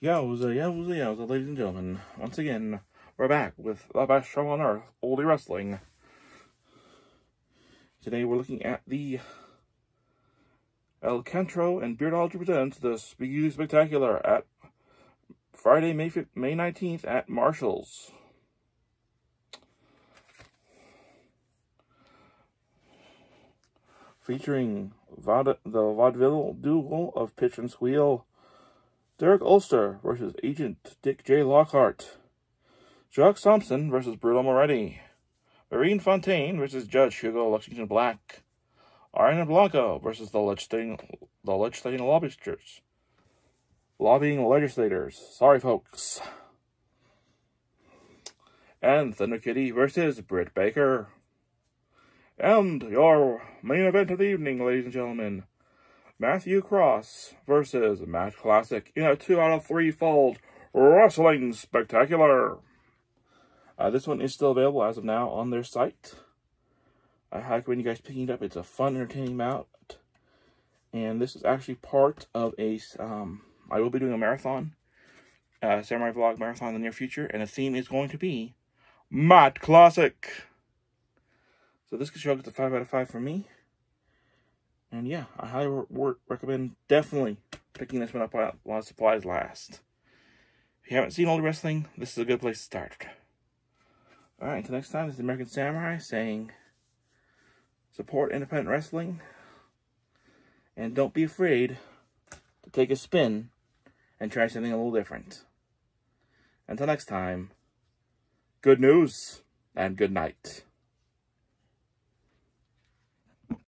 Yowza, yowza, ladies and gentlemen. Once again, we're back with the best show on earth, Olde Wrestling. Today we're looking at the El Cantro and Beardology presents the Speakeasy Spectacular at Friday, May 5th, May 19th at Marshall's. Featuring the vaudeville duel of Pitch and Squeal. Derek Ulster versus Agent Dick J. Lockhart. Jacques Thompson versus Bruno Moretti. Marine Fontaine versus Judge Hugo Lexington Black. Ariana Blanco versus the legislating, the legislating lobbyists. Lobbying legislators. Sorry, folks. And Thunder Kitty versus Britt Baker. And your main event of the evening, ladies and gentlemen. Matthew Cross versus Matt Classic in a two out of three fold wrestling spectacular. Uh, this one is still available as of now on their site. I highly recommend you guys picking it up. It's a fun, entertaining bout. And this is actually part of a, um, I will be doing a marathon, uh, Samurai Vlog marathon in the near future. And the theme is going to be Matt Classic. So this could show gets a 5 out of 5 for me. And yeah, I highly recommend definitely picking this one up while supplies last. If you haven't seen Olde Wrestling, this is a good place to start. Alright, until next time, this is American Samurai saying support independent wrestling and don't be afraid to take a spin and try something a little different. Until next time, good news and good night.